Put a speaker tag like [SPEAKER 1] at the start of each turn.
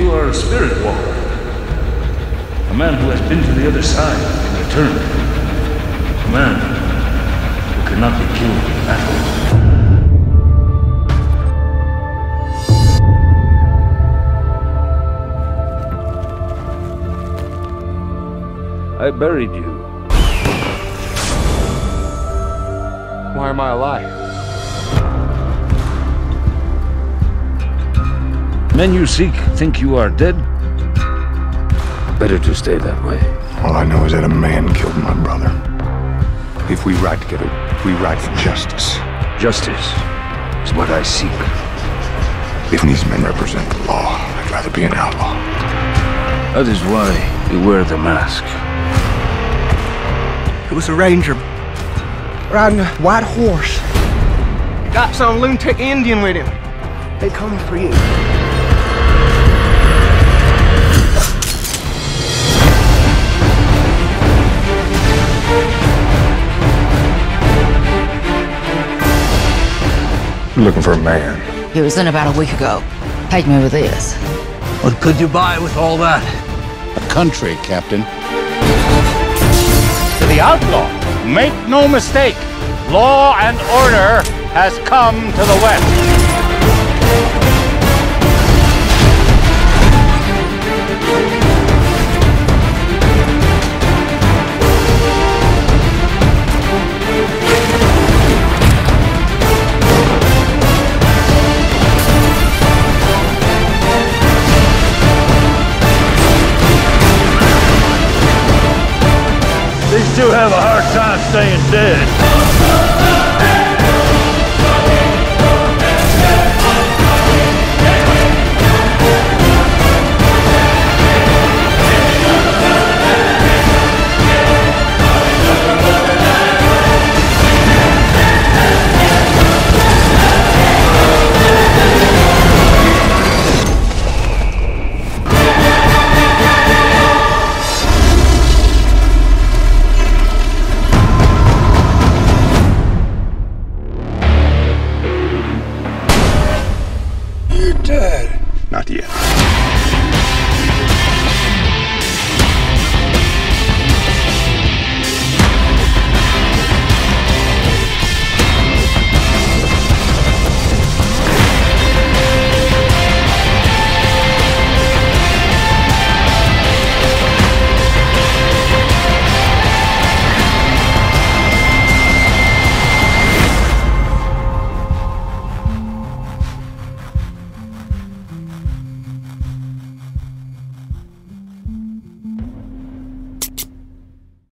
[SPEAKER 1] a spirit walker. A man who has been to the other side and returned. A man who cannot be killed in battle. I buried you.
[SPEAKER 2] Why am I alive?
[SPEAKER 1] Men you seek think you are dead. Better to stay that way.
[SPEAKER 3] All I know is that a man killed my brother. If we ride together, we ride for justice.
[SPEAKER 1] Justice is what I seek.
[SPEAKER 3] If these men represent the law, I'd rather be an outlaw.
[SPEAKER 1] That is why you wear the mask.
[SPEAKER 4] It was a ranger riding a white horse. Got some lunatic Indian with him. They coming for you.
[SPEAKER 3] Looking for a man.
[SPEAKER 5] He was in about a week ago. Paid me with this.
[SPEAKER 6] What could you buy with all that?
[SPEAKER 7] A country, Captain.
[SPEAKER 8] To the outlaw, make no mistake, law and order has come to the west.
[SPEAKER 1] you have a hard time staying dead. Not yet.